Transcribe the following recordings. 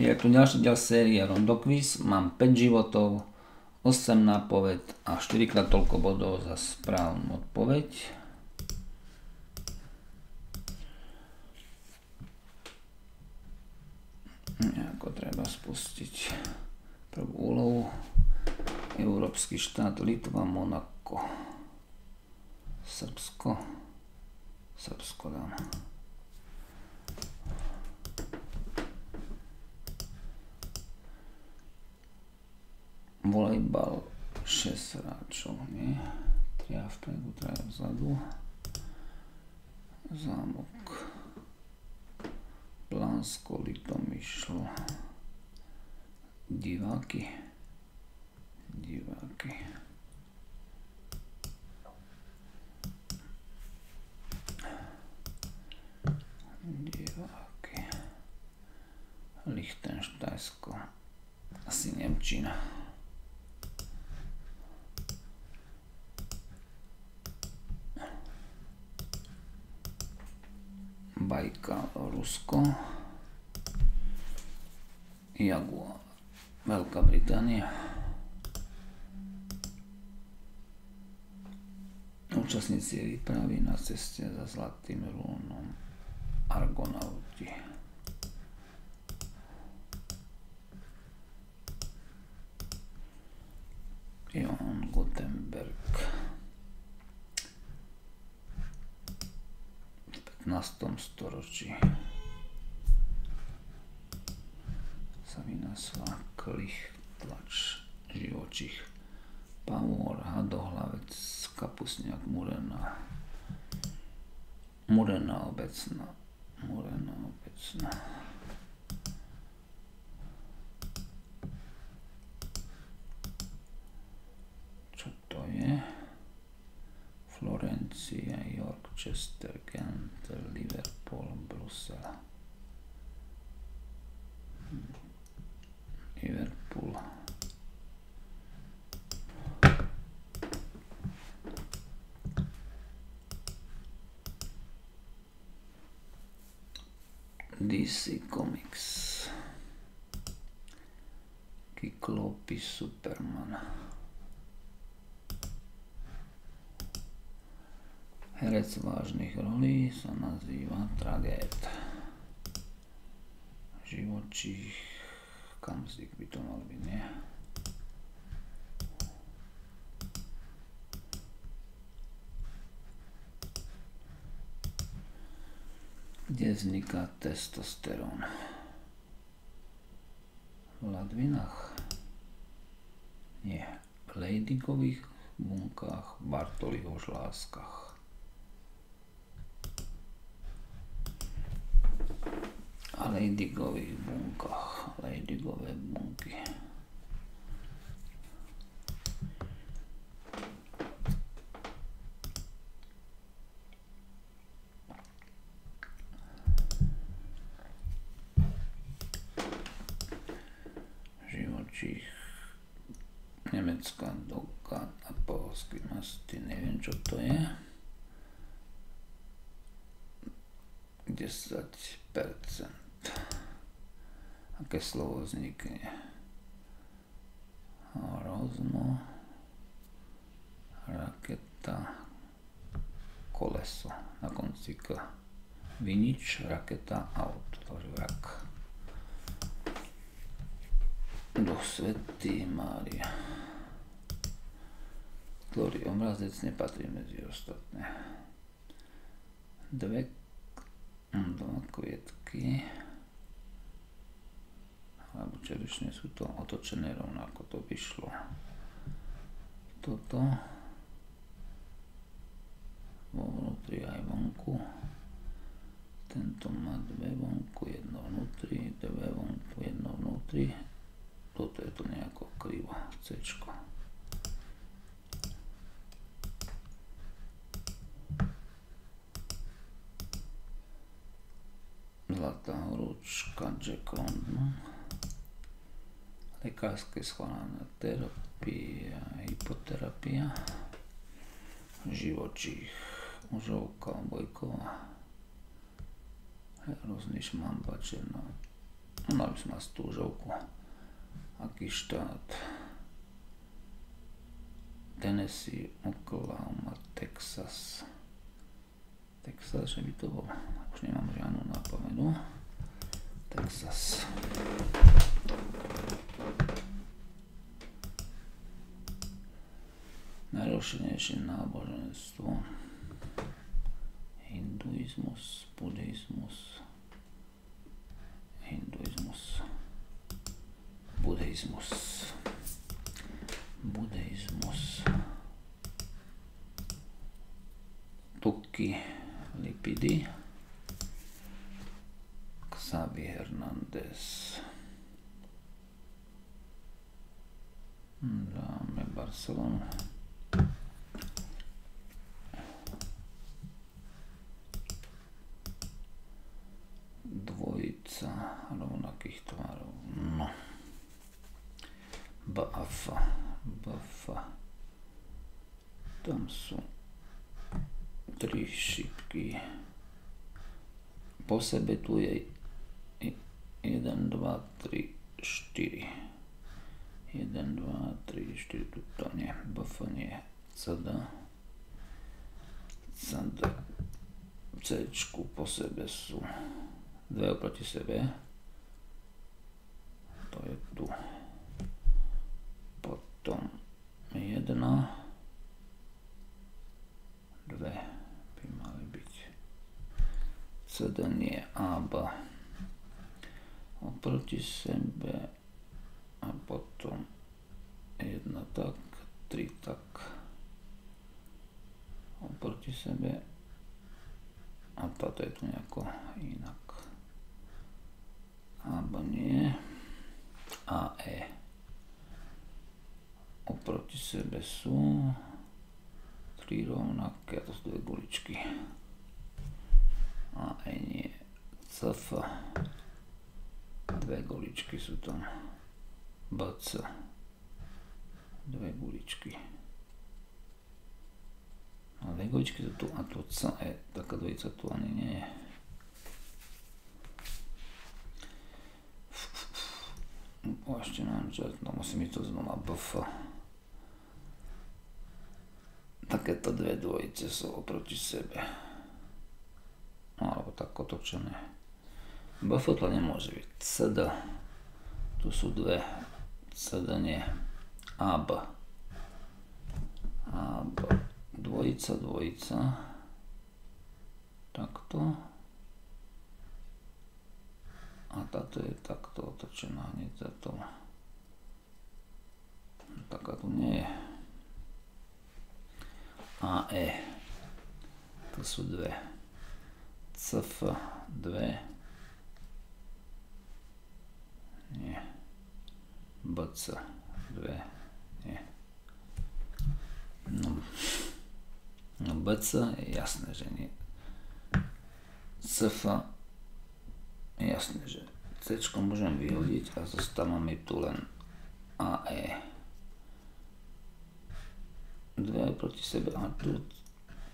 Je tu ďalší diel série Rondoquiz. Mám 5 životov, 8 nápoved a 4 krát toľko bodov za správnu odpoveď. Ako treba spustiť prvú úlohu. Európsky štát Litva, Monako, Srbsko, Srbsko dám. Volejbal 6 hráčov, nie? 3 vpredu, 3 vzadu. Zámok. Plánsko, Litomyšl. Diváky. Diváky. Diváky. Lichtenštajsko. Asi Nemčina. Bajka Rusko, Jaguar Veľká Británia, účastníci výpravy na ceste za Zlatým rúnom Argonauti. Johann Gutenberg. 15. storočí sa vynasla klich, tlač, živočich, pavor, hadohlavec, kapusniak, murená, murená obecná, murená obecná. Čo to je? Florencia, York, Chester, bussola Liverpool. DC Comics. Kick Superman? Herec vážnych rolí sa nazýva tragéd. Živočích, kamzik by to mal byť, nie? Kde vzniká testosterón? V ladvinách? Nie. V Lejdikových bunkách, Bartoliho žláskach. A ladygových bunkách. Ladygové bunky. Živočích nemecká doka a polský masty, neviem čo to je. 10% aké slovo vznikne. Rozmo, raketa, koleso, na konci k. Vinič, raketa, auto, takže vrak. Do Svetý Mária. Ktorý omrazec nepatrí medzi ostatné. Dve, dva kvietky čelične sú to otočené rovnako, to by šlo. Toto vo vnútri aj vonku. Tento má dve vonku, jedno vnútri, dve vonku, jedno vnútri. Toto je to nejako krivo, C. Zlatá horúčka Jack London lekárske schválená terapia, hypoterapia, živočích, mužovka, bojková, rôzny šmamba, černá. No mali by sme mať stúžovku. Aký štát? Tennessee, Oklahoma, Texas. Texas, že by to bol. Už nemám žiadnu nápovedu. Texas. Najrozšírenejšie náboženstvo. Hinduizmus, buddhizmus, hinduizmus, buddhizmus, buddhizmus, tuky, lipidy, Xavi Hernández. Dáme Barcelonu. Dvojica rovnakých tvarov. No. Bafa. Bafa. Tam sú tri šipky. Po sebe tu je 1, 2, 3, 4. 1, 2, 3, 4, tuto nie, BF nie, CD. CD. C po sebe sú dve oproti sebe. To je tu. Potom jedna, dve by mali byť. CD nie, A, B oproti sebe a potom jedna tak, tri tak oproti sebe a táto je tu nejako inak. Alebo nie. A E. Oproti sebe sú tri rovnaké, to sú dve guličky. A E nie. CF. Dve guličky sú tam. BC. Dve guličky. A dve guličky sú tu a tu C. E, taká dvojica tu ani nie je. Ešte neviem čo, no musím ísť to znova BF. Takéto dve dvojice sú oproti sebe. No, alebo tak otočené. BF to nemôže byť. CD. Tu sú dve. CD nie. AB. AB. Dvojica, dvojica. Takto. работа и так то оточена гнезда дома. Така то не е. А е. Тъсо 2. ЦФ 2. Не. БЦ 2. Не. Но, но БЦ е ясна жени. ЦФ е ясна жени. C môžem vyhodiť a zostáva mi tu len AE. Dve proti sebe a tu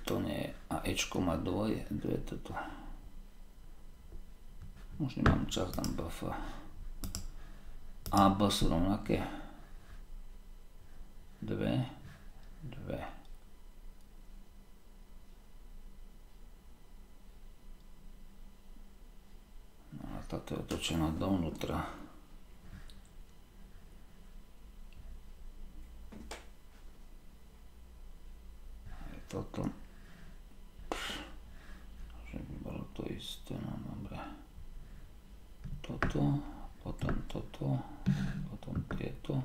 to nie je. A Ečko má dvoje, dve toto. Možno mám čas, dám buffer. A B sú rovnaké. Dve, dve. No a táto je otočená dovnútra. Je toto. Že by bolo to isté, no dobre. Toto potom toto, potom tieto.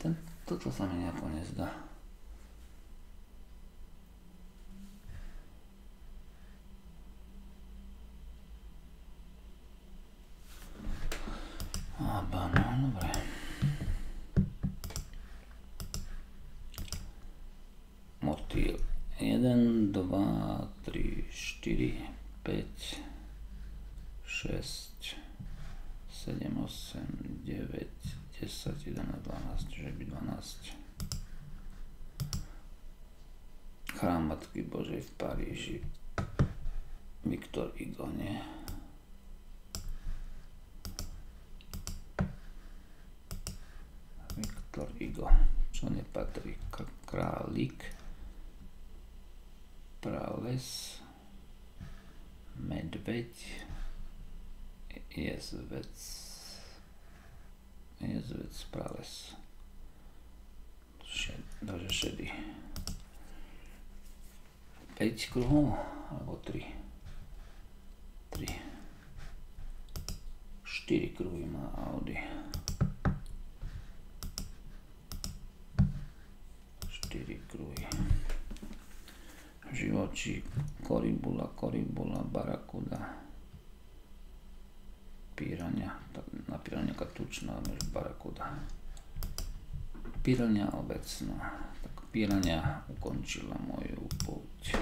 Ten, toto sa mi nejako nezdá. A, no, dobre. 1, 2, 3, 4, 5, 6, 7, 8, 9, 10, 11, 12, že by 12. Chrám Matky Božej v Paríži. Viktor Igo, nie? Viktor Igo. Čo nepatrí? Králik. Prales. Medveď. Jezvec. Jezvec prales. Šed, takže šedý. 5 kruhov alebo 3. 3. 4 kruhy má Audi. 4 kruhy. Živočí, koribula, koribula, barakuda. Pírania, na pírania tučná, než barakuda. Pírania obecná. Tak pírania ukončila moju púť.